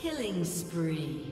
Killing spree.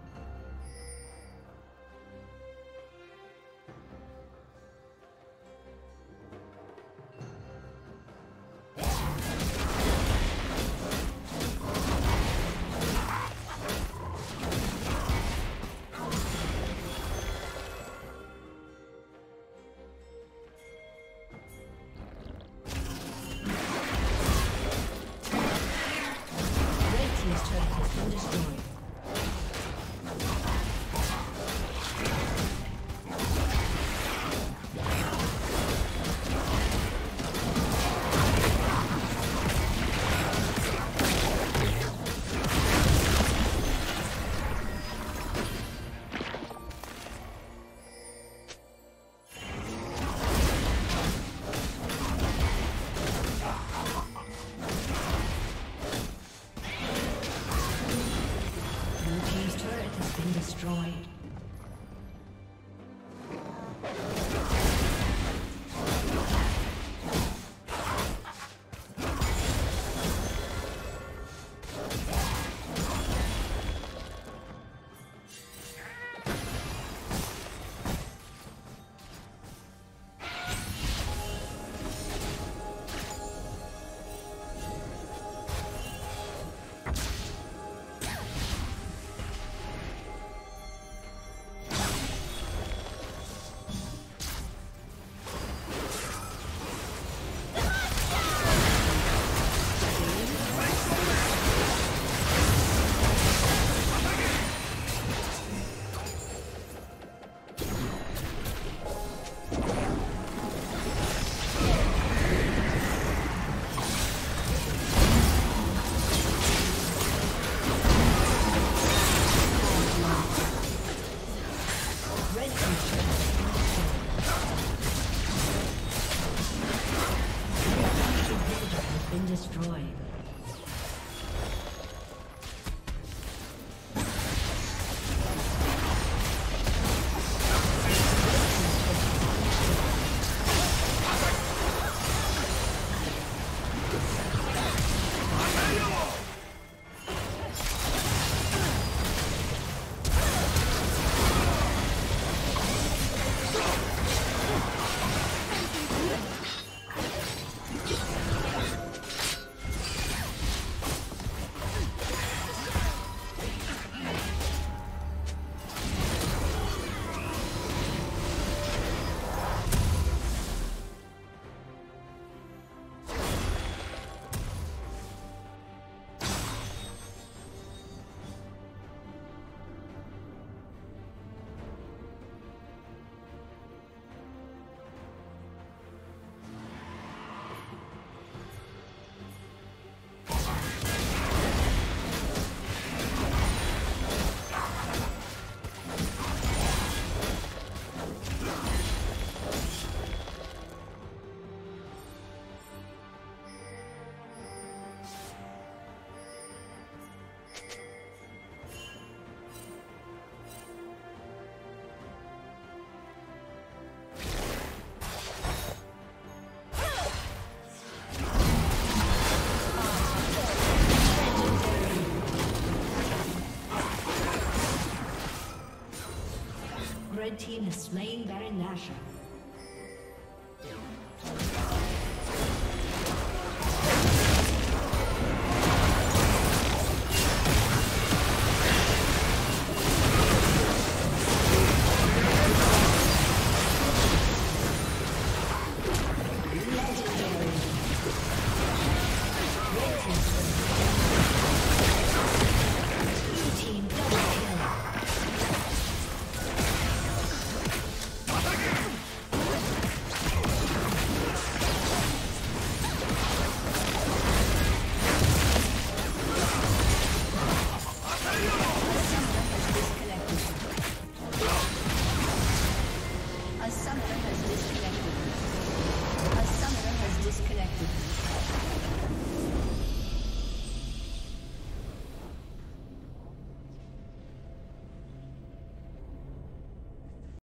Red team has slain Baron Nashor. Red